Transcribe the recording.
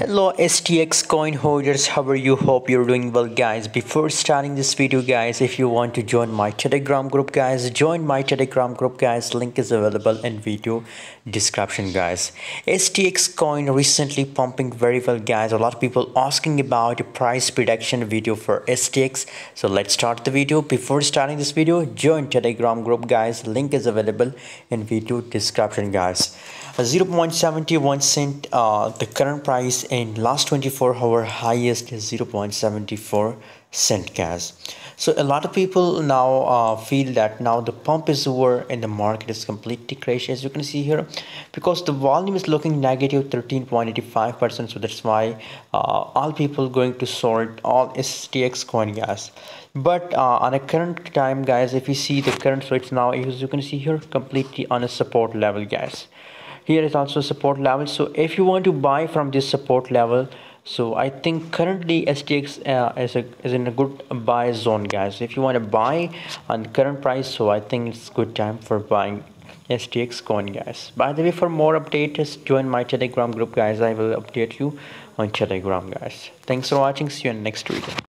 hello stx coin holders. How are you? Hope you're doing well guys. Before starting this video guys if you want to join my telegram group guys join my telegram group guys. Link is available in video description guys. Stx coin recently pumping very well guys. A lot of people asking about a price prediction video for stx so let's start the video. Before starting this video join telegram group guys. Link is available in video description guys. 0.71 cent uh, the current price in last 24 hour highest is 0.74 cent gas. So a lot of people now uh, feel that now the pump is over and the market is completely crash as you can see here because the volume is looking negative 13.85 percent. So that's why uh, all people going to sort all stx coin gas. But uh, on a current time guys if you see the current rates now as you can see here completely on a support level guys here is also support level. So if you want to buy from this support level so i think currently stx uh, is, a, is in a good buy zone guys. If you want to buy on current price so i think it's good time for buying stx coin guys. By the way for more updates join my telegram group guys. I will update you on telegram guys. Thanks for watching. See you in next video